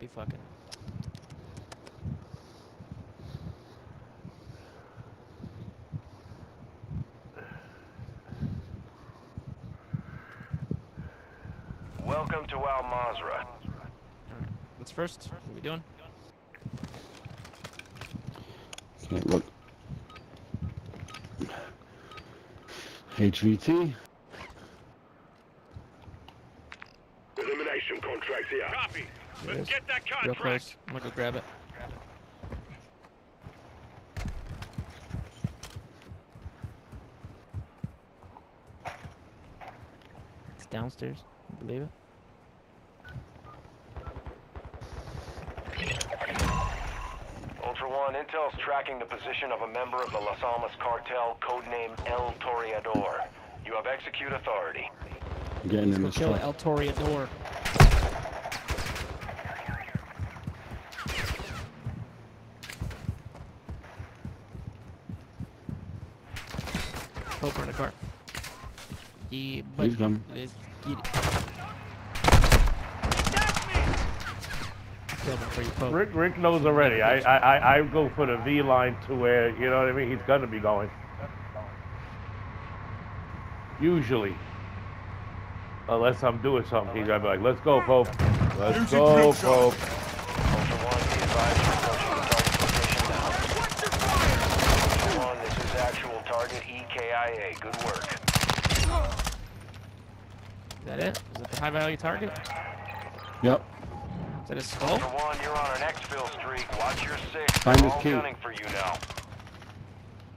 be fucking. Welcome to Al Mazrah. What's first? What are we doing? Okay, look. HVT. Elimination contract here. Copy. There it Let's is. get that Real close. I'm gonna go grab it. It's downstairs. You believe it? Ultra One, Intel's tracking the position of a member of the Las Almas cartel, codenamed El Toreador. You have execute authority. Getting in Go this kill. El Toreador. Poker in the car. Yeah, but He's coming. let's get it. Kill him before you poke. Rick Rick knows already. I, I I I go for the V line to where you know what I mean. He's gonna be going. Usually, unless I'm doing something, he's gonna be like, "Let's go, Pope. Let's Using go. Pope." Ultra One, be advised you're approaching the target position now. Ultra One, this is actual target EKIA. Good work. Is that it? Is that the high value target? Yep. Is that a skull? Ultra One, you're on an exfil streak. Watch your six. Find We're his all key. gunning for you now.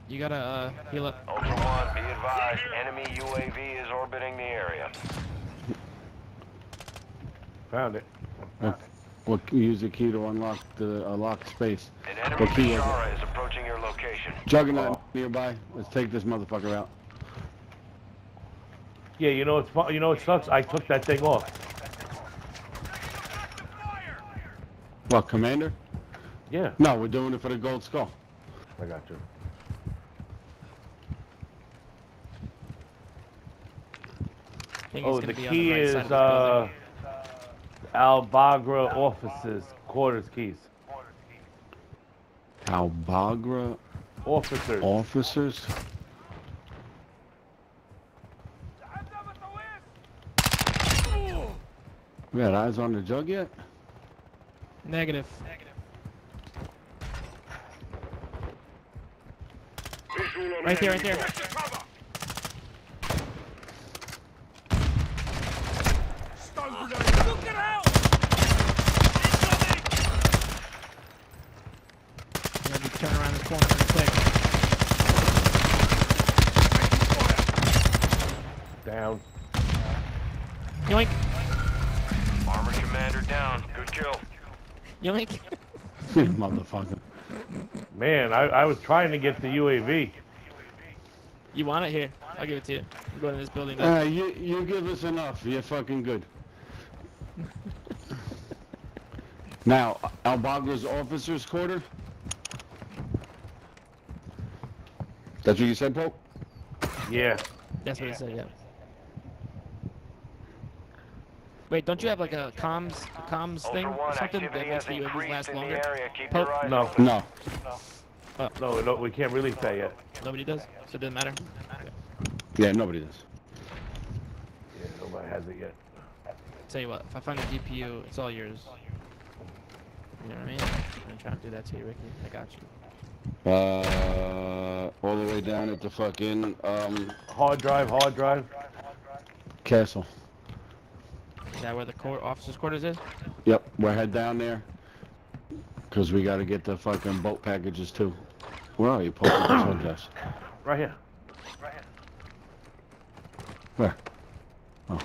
You gotta uh, heal up. Ultra One, be advised, enemy UAV is orbiting the area. Found it. What, what use the key to unlock the uh, locked space? An What enemy key is? Shara is approaching your location. Juggernaut nearby. Let's take this motherfucker out. Yeah, you know it's you know it sucks. I took that thing off. What, Commander? Yeah, No, we're doing it for the gold skull. I got you. Oh, the key the right is side of uh building. Al Bagra officers quarters keys. Al Bagra Officers. officers? We got eyes on the jug yet? Negative. Visual on Right there, right enemy there. threat. Stun grenade. I'm gonna be turning around this corner pretty quick. Down. Yoink! Armor commander down. Good kill. Yoink! Motherfucker. Man, I, I was trying to get the UAV. You want it here? I'll give it to you. I'm going to this building. Now. Uh, you, you give us enough. You're fucking good. now, Al Bagra's officers' quarter? That's what you said, Pope? Yeah. That's what I said. Yeah. Wait, don't you have like a comms comms thing or something that makes has the UAVs last longer? the area. Keep Pope. your eyes No. open. No. No, no, we can't really say it. Nobody does, so it doesn't matter. Yeah, nobody does. Yeah, nobody has it yet. Tell you what, if I find a GPU, it's all yours. You know what I mean? I'm gonna try to do that to you, Ricky. I got you. Uh, all the way down at the fucking, um, Hard drive, hard drive. castle. Is that where the court officers' quarters is? Yep, we're head down there. Because we got to get the fucking boat packages too. Where are you, Pope? With this whole desk? Right here. Where? Oh.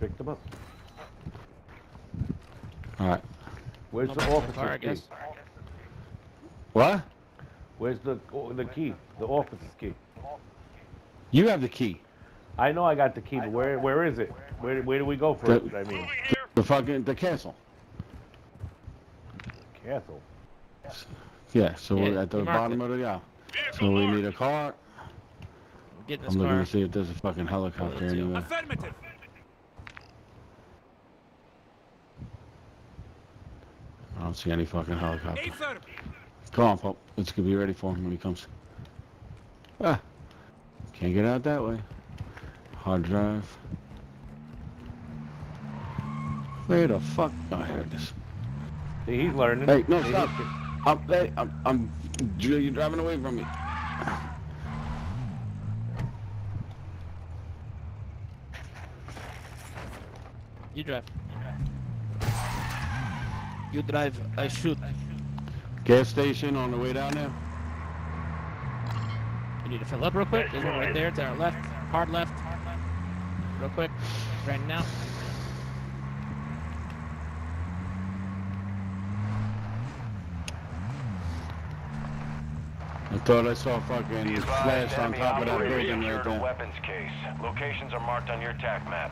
Pick them up. Alright. Where's Go the back the officer's car, key? What? Where's the oh, the key? The officer's key. You have the key. I know I got the key, but where where is it? Where where do we go for The- it? I mean, Moving. The fucking, the castle. castle. Yeah, so Yeah, we're at the bottom it. of the, yeah. So we need a car. Get this I'm looking car. to see if there's a fucking helicopter let's see. anywhere. Affirmative. don't see any fucking helicopter. Ethan! Come on, Pope. Let's be ready for him when he comes. Ah. Can't get out that way. Hard drive. Where the fuck? Oh, here it is. See, he's learning. Hey, no, See, stop. he's- I'm, hey, I'm, I'm, you're driving away from me. You drive. You drive. I shoot. Gas station on the way down there. You need to fill up real quick. There's one right there to our left. Hard left. Real quick. Right now. I thought I saw fucking Be flash on top of that building right there. weapons case. Locations are marked on your TAC map.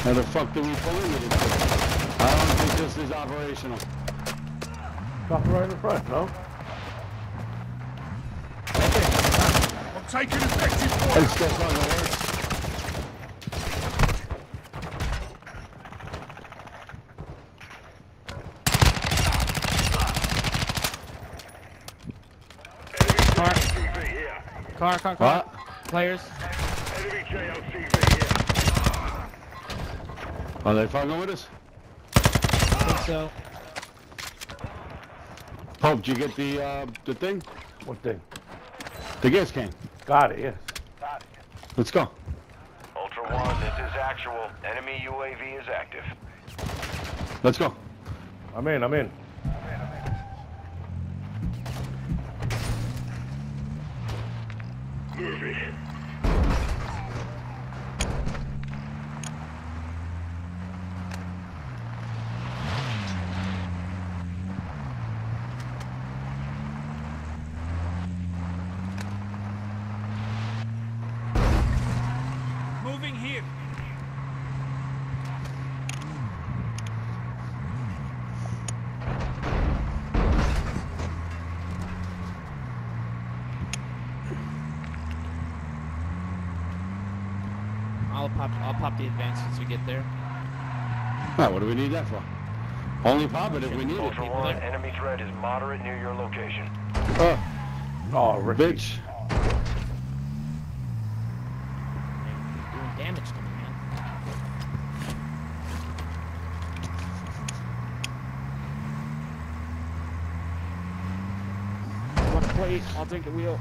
How the fuck do we pull into this thing? I don't think this is operational. Stop right in front, no? I'm taking effective fire! It's still fucking works. Car. Car, car, car. What? Players. Enemy JLTV here. Are they fucking with us? I think so. Pope, did you get the, uh, the thing? What thing? The gas can. Got it, yes. Let's go. Ultra One, this is actual. Enemy UAV is active. Let's go. I'm in, I'm in. Move it. Moving here. I'll pop. I'll pop the advance once we get there. Ah, what do we need that for? Only pop it if we need it. Ultra people One, enemy threat is moderate near your location. Oh, Oh, Ricky. bitch. Doing damage to me, man. You want? I'll take the wheel.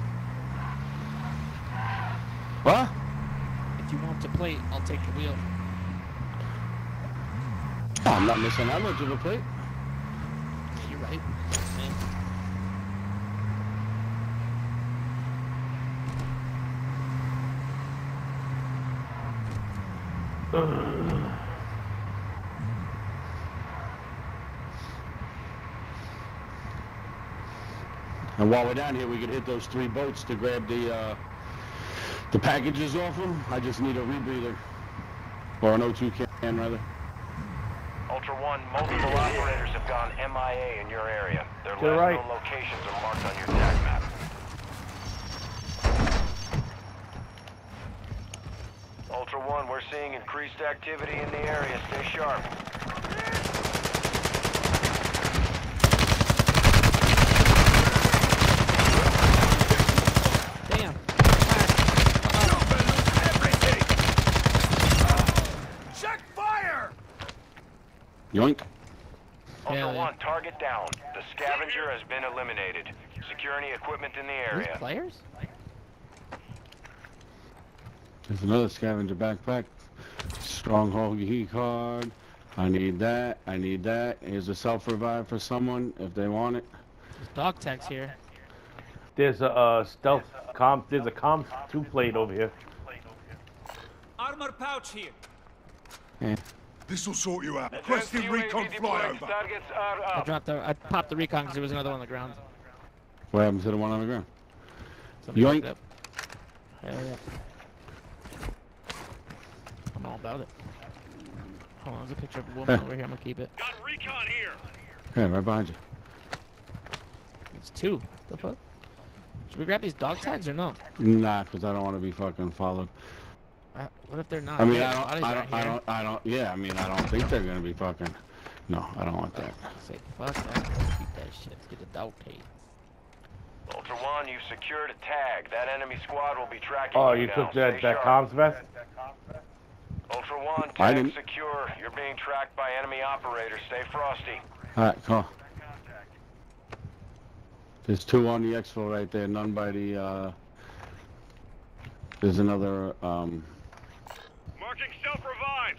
What? If you want to play, I'll take the wheel. I'm not missing that much of a plate. Yeah, you're right. Man. And while we're down here, we could hit those three boats to grab the uh, the packages off them. I just need a rebreather. Or an O2 can, rather. Ultra One, multiple operators have gone MIA in your area. Their To last right. known locations are marked on your TAC map. Ultra One, we're seeing increased activity in the area. Stay sharp. Damn. Everything! Check fire! Yoink. Ultra Yeah, yeah. One, target down. The scavenger has been eliminated. Secure any equipment in the These area. players? There's another scavenger backpack. Stronghold key card. I need that. I need that. Here's a self-revive for someone if they want it. There's dog tags here. There's a uh, stealth comp. There's a comp two plate over here. Armor pouch here. Yeah. This'll sort you out. Requesting recon flyover. I dropped the. I popped the recon because there was another one on the ground. What happened to the one on the ground? Somebody Yoink. up. Hell yeah. I'm all about it. Hold on, there's a picture of a woman over here. I'm gonna keep it. Got recon here. Yeah, right behind you. It's two. The fuck? Should we grab these dog tags or no? Nah, because I don't want to be fucking followed. Uh, what if they're not? I mean, Yeah, I don't, I aren't don't, I don't, I don't, yeah, I mean, I don't think they're gonna be fucking, no, I don't want that. Say, fuck that. Keep that shit. Get the dog tape. Ultra One, you've secured a tag. That enemy squad will be tracking Oh, you you took that, that comms vest? Ultra One, I tag didn't. secure. You're being tracked by enemy operators. Stay frosty. Alright, cool. There's two on the exfil right there, none by the, uh, there's another, um, Marking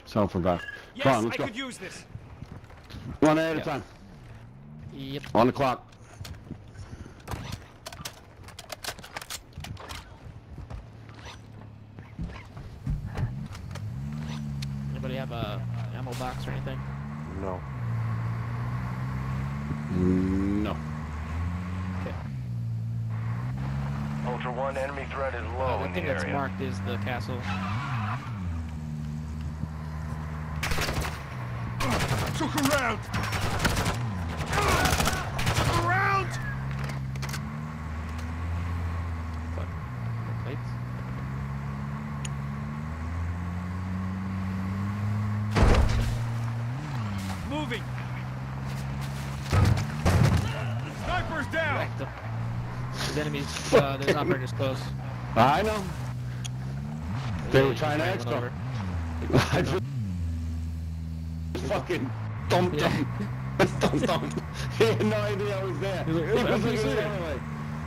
self-revive. self-revive. Yes, Come on, let's I go. could use this. One at a Yep. time. Yep. On the clock. Anybody have a ammo box or anything? No. No. Okay. Ultra One, enemy threat is low Uh, the in the thing that's marked is the castle. Took a round. Around. Fuck. No plates. Moving. Sniper's down. Wrecked them. There's enemies. Uh, there's operators close. I know. They were trying to just ran I just fucking thump Yeah. thump. thump thump. He had no idea I was there. He was like, He "Oh, was I'm looking here." the other.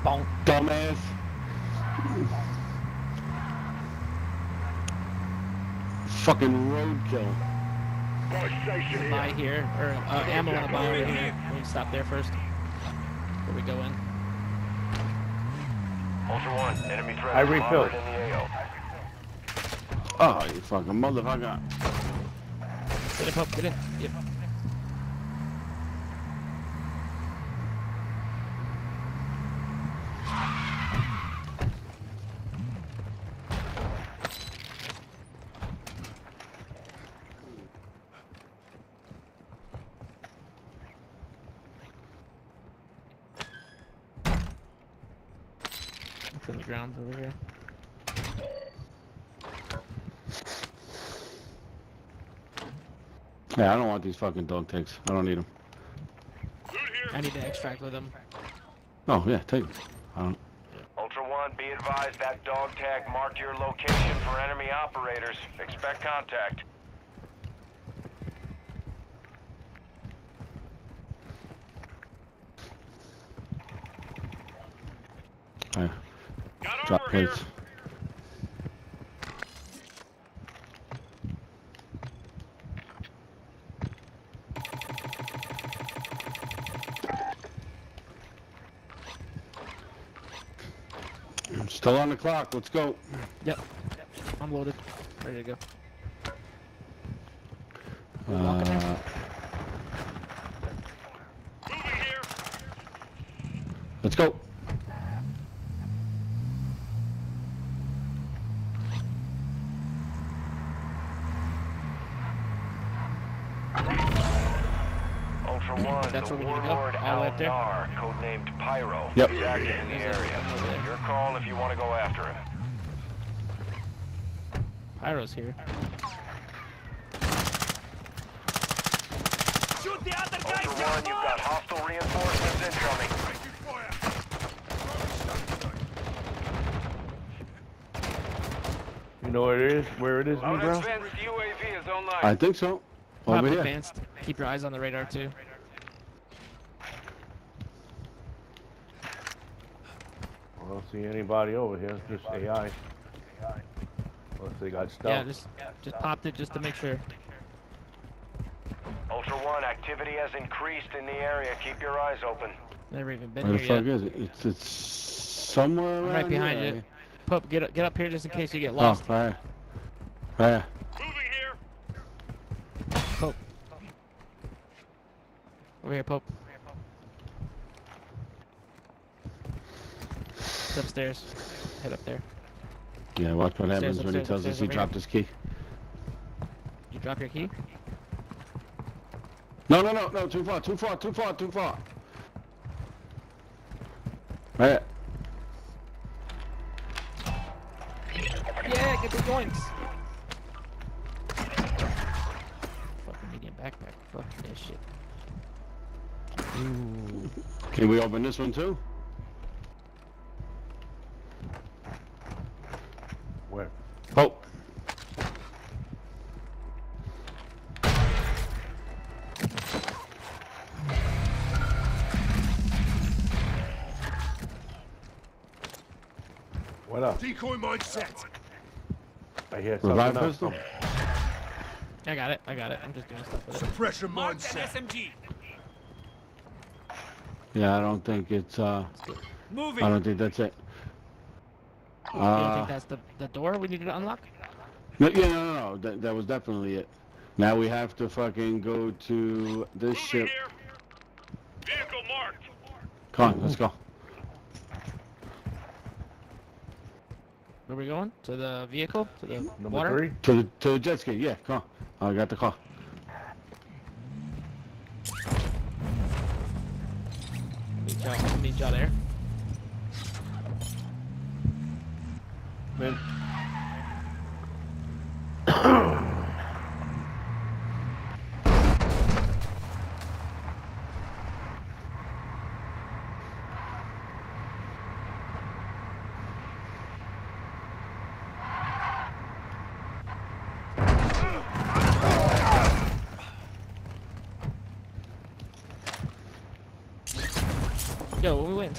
Bonk. Dumbass. Fucking roadkill. Buy here, or uh, ammo on the buy over here. We stop there first. Before we go in. Ultra One, enemy threat I refilled. moderate in the AO. Oh, you fucking motherfucker. Get in, Pope. Get in. Yep. It's in the ground over here. Yeah, I don't want these fucking dog tags. I don't need them. I need to extract with them. Oh, yeah, take them. I don't. Ultra One, be advised that dog tag marked your location for enemy operators. Expect contact. I Got drop armor here. plates. Still on the clock. Let's go. Yep. yep. I'm loaded. Ready to go. Uh, Moving here. let's go. Ultra One, That's the where we need to go? warlord All Al right there? Nar, codenamed Pyro, Yep. is active in the area. over there. Your call if you want to go after him. Pyro's here. Shoot the other guys. Ultra One, you've got hostile reinforcements incoming. Taking. You know where it is? Where it is, me, bro? UAV is online. I think so. Pop Over here. advanced. Keep your eyes on the radar too. I don't see anybody over here. Just AI. Unless they got stuff. Yeah, just just popped it just to make sure. Ultra One, activity has increased in the area. Keep your eyes open. Never even been Where the fuck yet. is it? It's, it's somewhere around Right behind here. you. Pope, get up, get up here just in case you get Oh, lost. right. here. Right. Moving here. Pope. Over here, Pope. It's upstairs. Head up there. Yeah, watch what upstairs, happens upstairs, when he tells upstairs, us he dropped here. his key. You drop your key? No, no, no, no, too far, too far, too far, too far. Right. Yeah, get the joints. Fucking medium backpack. Fuck this shit. Ooh. Can we open this one too? Decoy mine set. I hear something Revive pistol? I got it. I got it. I'm just doing stuff with it. Suppression mine set. SMG. Yeah, I don't think it's, uh, Moving. I don't think that's it. You don't Uh, think that's the, the door we needed to unlock? no, yeah, no, no, no, that, that was definitely it. Now we have to fucking go to this Moving ship. here. Vehicle marked. Come on, let's go. Where are we going? To the vehicle? To the Number water? three? To the, to the jet ski, yeah, come on. I got the car. Meet y'all, meet y'all there.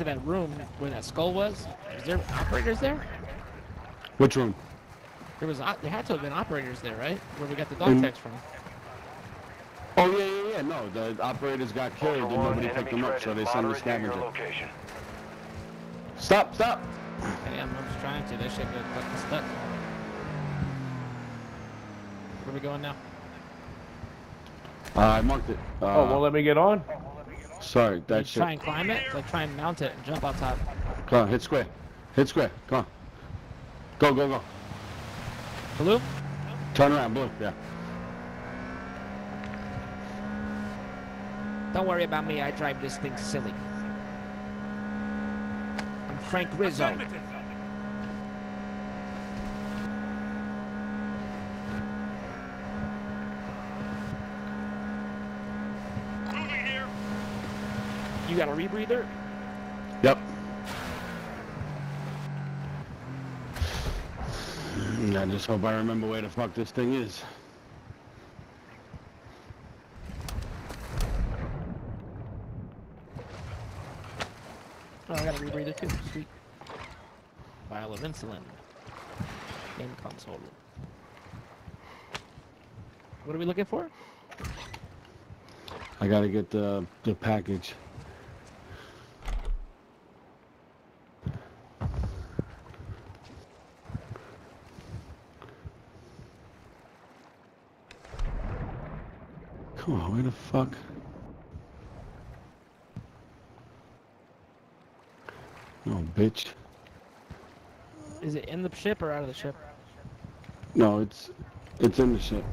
Into that room where that skull was, is there operators there? Which room? There was, op- there had to have been operators there, right? Where we got the dog Mm. tags from. Oh, yeah, yeah, yeah, no, the operators got killed Ultra and nobody picked them up, so they send the moderate scavenger. location. Stop, stop! Hey, I'm, I'm just trying to. That shit got fucking stuck. Where we going now? Uh, I marked it. Uh, Oh, won't let me get on? Sorry, that Just try and climb it? Like try and mount it and jump on top. Come on, hit square. Hit square, come on. Go, go, go. Blue? Turn around, blue, yeah. Don't worry about me, I drive this thing silly. I'm Frank Rizzo. You got a rebreather? Yep. Mm, I just hope I remember where the fuck this thing is. Oh, I got a rebreather too. Sweet. Vial of insulin. Game console. What are we looking for? I gotta get the the package. Come on, where the fuck? No, bitch. Is it in the ship or out of the ship? No, it's it's in the ship.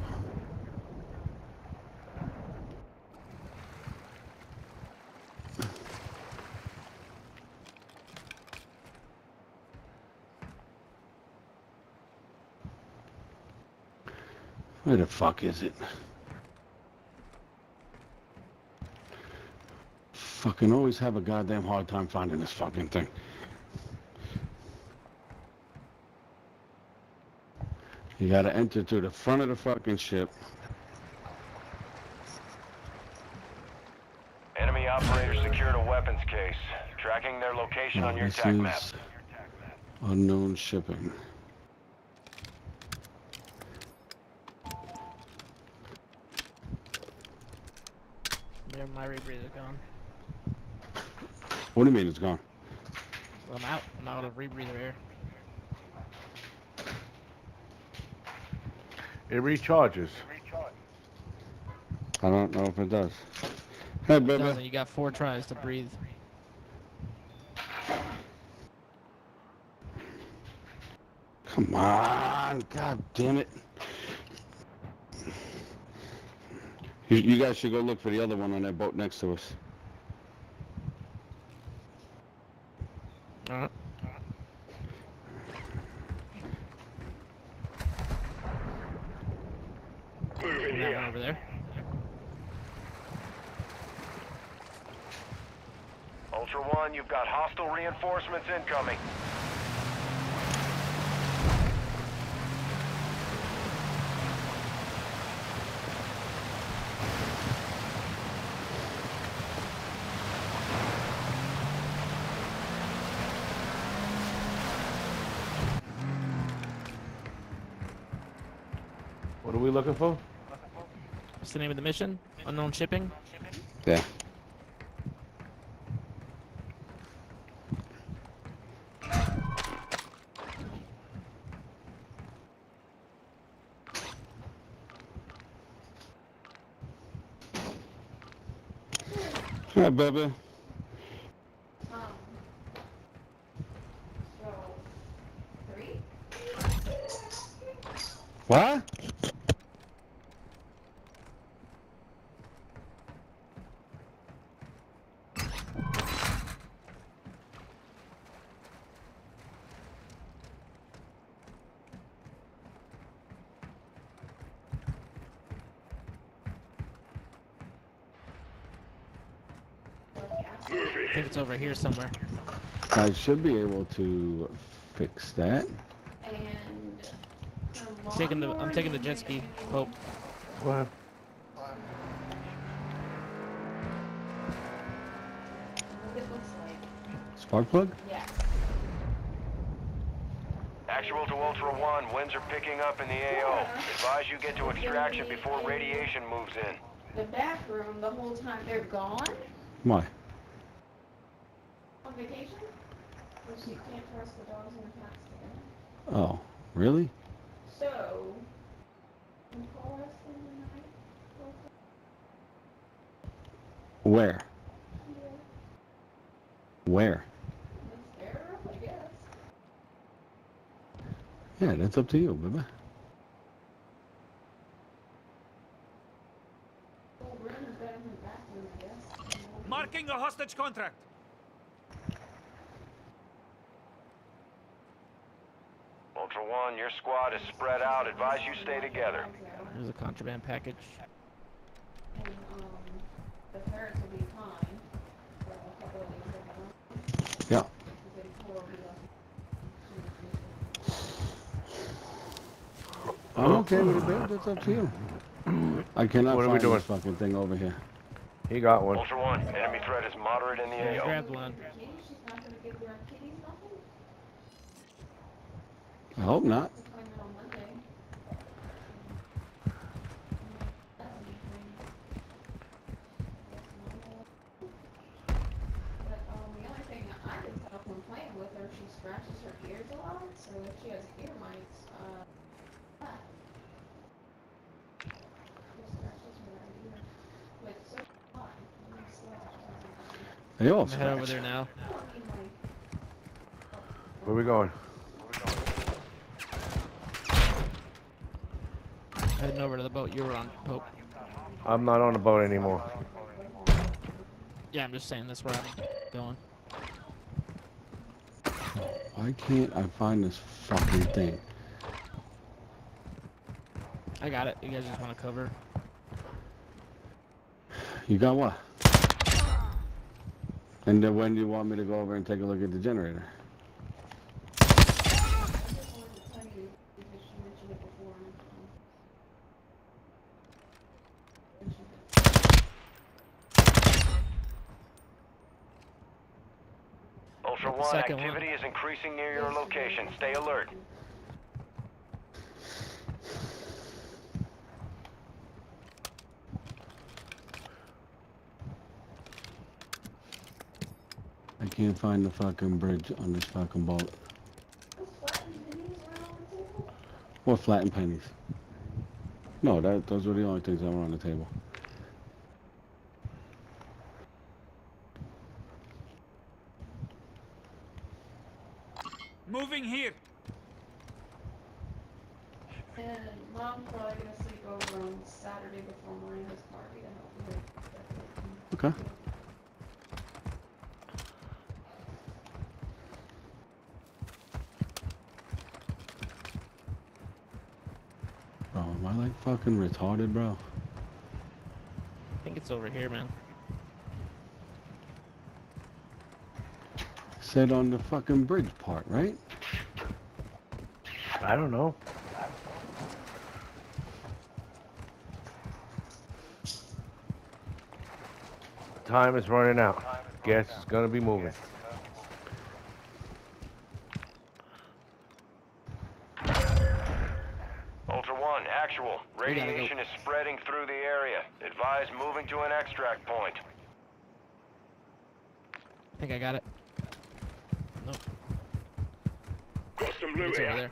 Where the fuck is it? Fucking always have a goddamn hard time finding this fucking thing. You gotta enter through the front of the fucking ship. Enemy operators secured a weapons case. Tracking their location Oh, on your this tac map. unknown shipping. There, my rebreather's gone. What do you mean it's gone? I'm out. I'm out of rebreather air. It recharges. I don't know if it does. Hey, baby. Doesn't. You got four tries to breathe. Come on, god damn it. You, you guys should go look for the other one on that boat next to us. Alright. Moving That one here. over there. Ultra One, you've got hostile reinforcements incoming. What are we looking for? What's the name of the mission? Unknown shipping? Yeah. Hi, baby. What? I think it's over here somewhere. I should be able to fix that. And I'm taking the I'm taking the jet ski. Pope. What? It looks like, Spark plug? yes. Actual to Ultra One, winds are picking up in the AO. Advise you get to extraction before radiation moves in. The back room, the whole time they're gone Why? On vacation? Because you can't trust the dogs and the cats together. Oh, really? So, can you call us in the night? Where? Yeah, Where? It's their I guess. Yeah, that's up to you, baby. Whole room is better than the bathroom, I guess. Marking a hostage contract. Ultra One, your squad is spread out. Advise you stay together. There's a contraband package. And, um, the ferrets will be fine for a couple of days. Yeah. Because they tore me up. I'm okay with it, babe. That's up to you. I cannot What are we find doing? this fucking thing over here. He got one. Ultra One, enemy threat is moderate in the Yeah, I AO. grabbed one. Kitty, she's not gonna give their kitties nothing? I hope not. Appointment on Monday. But, um, the only thing I can tell from playing with her, she scratches her ears a lot, so if she has ear mites, uh, ah. She scratches her right ear. But so hot, when you slash, They all I'm head over there now. I mean, Where we going? Heading over to the boat you were on, Pope. I'm not on the boat anymore. Yeah, I'm just saying that's where I'm going. Why can't I find this fucking thing? I got it. You guys just want to cover? You got what? And then when do you want me to go over and take a look at the generator? I just wanted to tell you because she mentioned it before. and, um, mentioned it. Ultra The One, second one. activity is increasing near your location. Stay alert. I can't find the fucking bridge on this fucking boat. Those flattened pennies were on the table? What flattened pennies? No, that those were the only things that were on the table. Moving here. And mom's probably gonna sleep over on Saturday before Miranda's party to help with decorating. Okay. Bro, am I like fucking retarded, bro? I think it's over here, man. Said on the fucking bridge part, right? I don't know. Time is running out. Gas is gonna be moving. Ultra One, actual. gotta go. Radiation is spreading through the area. Advise moving to an extract point. I think I got it. Nope. Got some It's over there.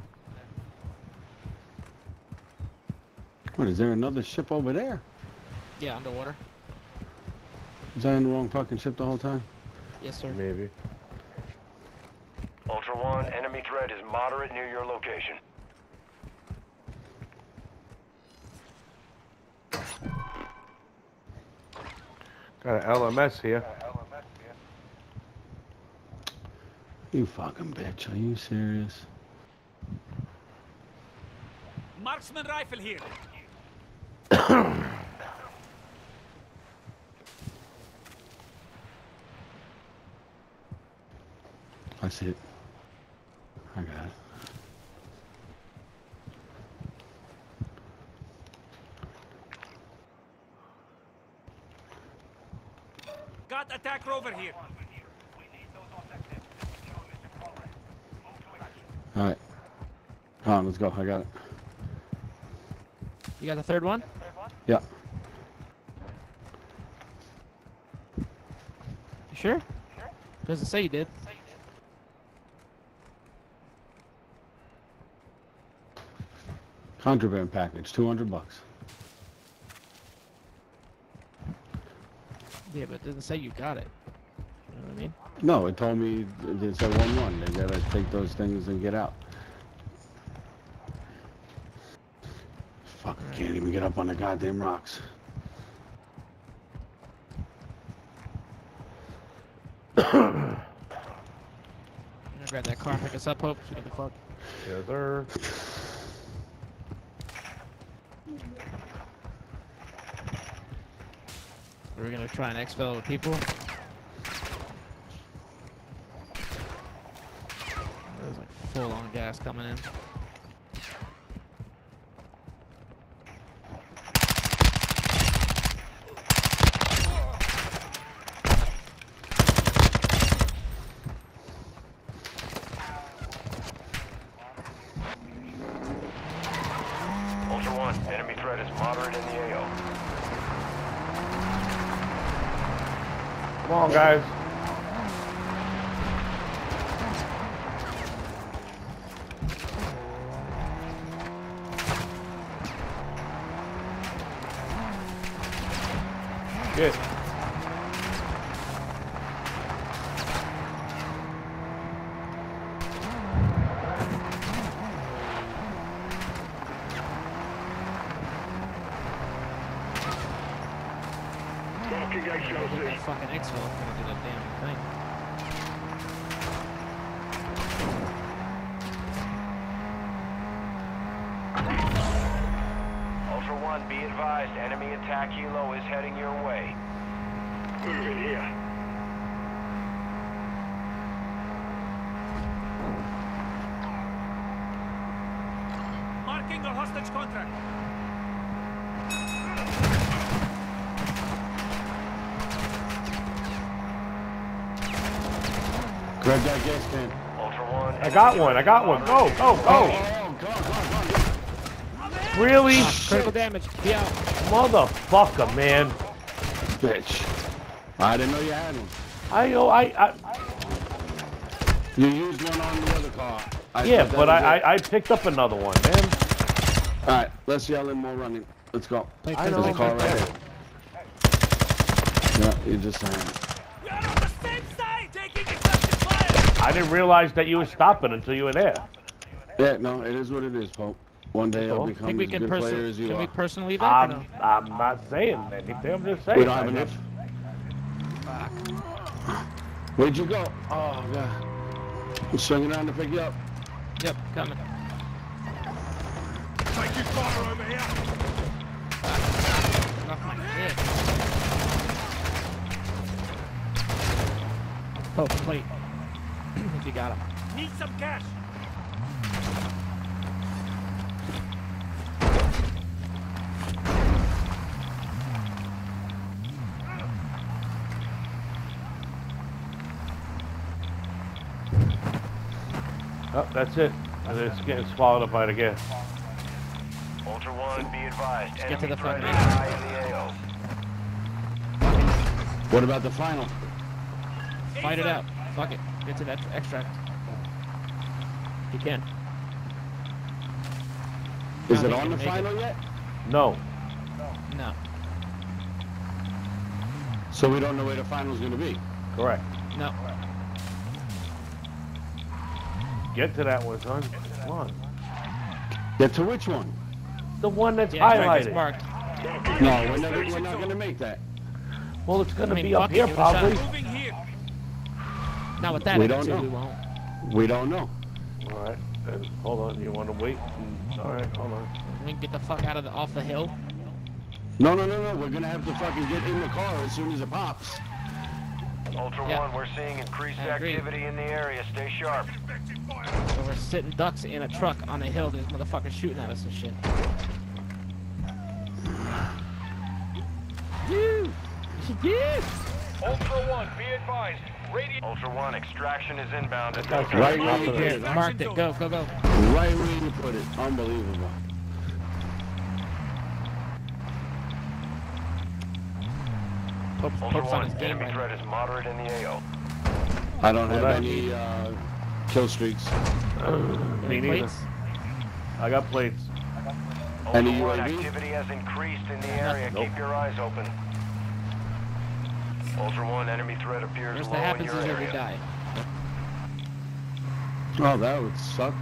What, is there another ship over there? Yeah, underwater. Was I in the wrong fucking ship the whole time? Yes, sir. Maybe. Ultra One, enemy threat is moderate near your location. Got an LMS here. You fucking bitch, are you serious? Marksman rifle here. I see it. I got it. Got attack rover here. Alright. Come on, let's go. I got it. You got the third one? Yeah. You sure? Doesn't say you did. Contraband package, 200 bucks. Yeah, but it doesn't say you got it. You know what I mean? No, it told me it said 1-1. They gotta take those things and get out. Fuck, I can't even get up on the goddamn rocks. I'm gonna grab that car and pick us up, Hope. Shoot the clock. Yes, sir. We're gonna try and exfil with people. There's like full on gas coming in. Ultra One, enemy threat is moderate in the AO. Come on, guys. Good. That fucking exfil is gonna do that damn thing. Ultra One, be advised, enemy attack helo is heading your way. Moving here. Marking a hostage contract. Grab that gas can. Ultra One, I got one. I got one. Go, go, go. Oh, go, go, go, Really? Ah, critical damage. Be out. Motherfucker, man. Bitch. I didn't know you had one. I, know. I, I, You used one on the other car. I yeah, but I. I, I picked up another one, man. Alright, let's yell in more running. Let's go. Play I physical know. There's a car right contact. here. Yeah, you just saying. We are on the same side, taking effective fire. I didn't realize that you were stopping until you were there. Yeah, no, it is what it is, Pope. One day I'll become Think we as can good player as you can we personally evac or I'm, no? I'm not saying anything. I'm just saying. We don't have enough. just- Where'd you go? Oh, God. I'm swinging around to pick you up. Yep, coming. Taking fire over here. Get off my head. Oh, plate. If you got him. Need some cash. Oh, that's it. And it's getting swallowed up by the gas. Ultra One, be advised. get to the threat fucking is high in the AO. What about the final? Fight it out. Fuck it. Get to that extract. You can. Is it on the can make final yet? No. No. So we don't know where the final's gonna be. Correct. No. Get to that one, son. Come on. Get to which one? The one that's Yeah, highlighted. marked. No, we're never, we're not gonna make that. Well, it's gonna I mean, be up here give shot. probably. Moving here. Not with that We attitude, don't know. we won't. We don't know. All right. Then hold on. You want to wait? Mm, All right. Hold on. We can get the fuck out of the off the hill. No, no, no, no. We're gonna have to fucking get in the car as soon as it pops. Ultra Yeah. One, we're seeing increased activity in the area. Stay sharp. So we're sitting ducks in a truck on a hill. There's motherfuckers shooting at us and shit. You. Yeah. Ultra One, be advised. Radio. Ultra One, extraction is inbound. at Right where Top you of put it. it. Marked it. Go, go, go. Right where you put it. Unbelievable. Pope's, Ultra Pope's One, his game enemy right threat is moderate in the AO. I don't have Well, any uh, kill streaks. now. Me neither. plates? I got plates. Any One, UAV? activity has increased in the area. Nope. Keep your eyes open. Ultra One, enemy threat appears Worst low that in happens your is we area. die. Oh, that would suck.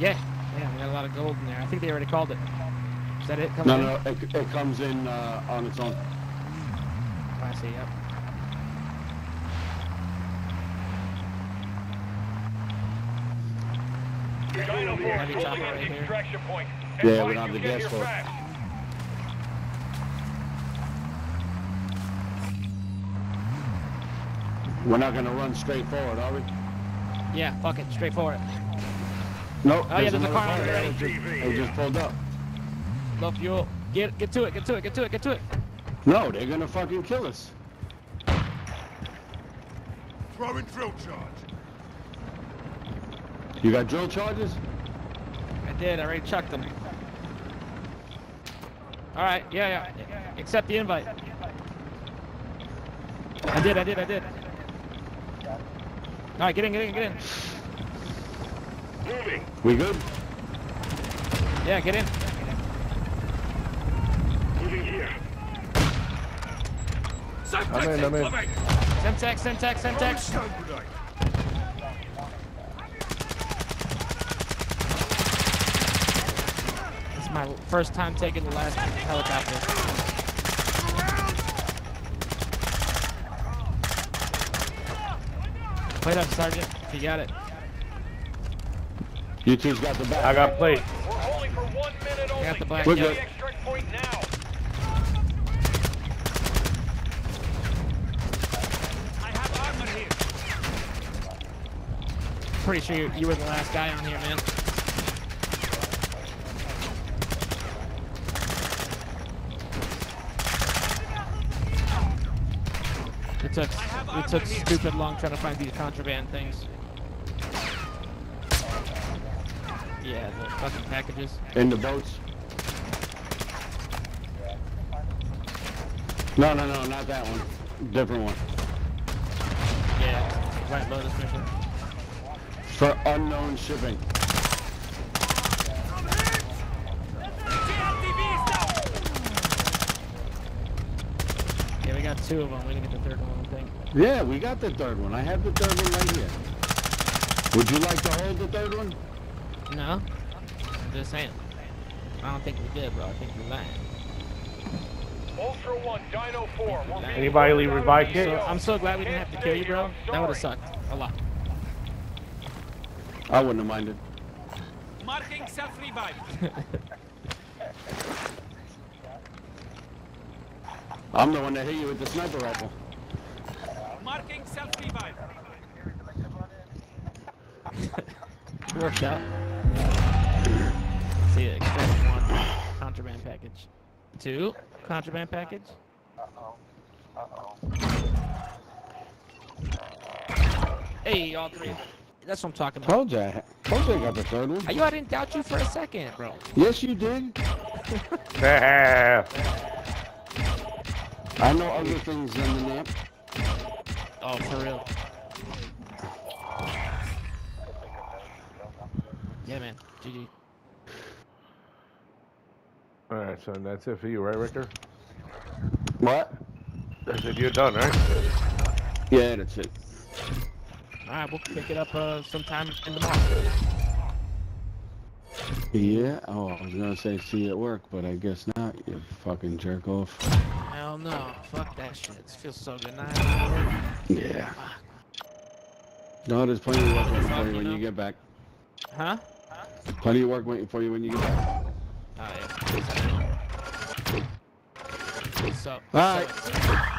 Yeah. Yeah, we got a lot of gold in there. I think they already called it. Is that it? Coming No, in? no, it, it comes in uh, on its own. I see, yep. Heavy chopper right here. Yeah, we don't have the gas for it. We're not gonna run straight forward, are we? Yeah, fuck it. Straight forward. it. Nope. Oh, yeah, there's a car on the there. right. It just, it just pulled up. Low fuel. Get get to it, get to it, get to it, get to it. No, they're gonna fucking kill us. Throwing drill charge. You got drill charges? I did, I already chucked them. Alright, yeah, yeah. Accept the invite. I did, I did, I did. Alright, get in, get in, get in. Moving. We good? Yeah, get in. Here. I'm in, I'm in. Semtex, Semtex, Semtex. It's my first time taking the last helicopter. Wait up, Sergeant. if You got it. You two's got the back. I got plates. We're holding for one minute I got the black. We're good. point now. I have armor here. Pretty sure you, you were the last guy on here, man. It took it took stupid long trying to find these contraband things. Yeah, the fucking packages. In the boats. No, no, no, not that one. Different one. Yeah, right Lotus mission. For unknown shipping. TLTV is down. Yeah, we got two of them. We didn't get the third one, I think. Yeah, we got the third one. I have the third one right here. Would you like to hold the third one? No, I'm just saying. I don't think we did, bro. I think we lying. Ultra One, Dino Four. Anybody leave ordered revive out kit? So I'm so glad we didn't have to kill you, bro. That would have sucked a lot. I wouldn't have minded. Marking self-revive. I'm the one that hit you with the sniper rifle. Marking self-revive. Works out. See, extract one contraband package. Two contraband package. Uh-oh. Uh-oh. Hey, all three. That's what I'm talking about. Told ya. Told you I got the third one. Are you? I didn't doubt you for a second, bro. Yes, you did. Yeah. I know other things in the nap. Oh, for real. Yeah, man. GG. All right, son. That's it for you, right, Richter? What? I said you're done, right? Yeah, that's it. All right, we'll pick it up uh, sometime in the morning. Yeah. Oh, I was gonna say see you at work, but I guess not. You fucking jerk off. Hell no. Fuck that shit. It feels so good. Now I have to work. Yeah. No, there's plenty of work waiting for you when you get back. Huh? Plenty of work waiting for you when you get back. Oh, yeah. So, All right. so-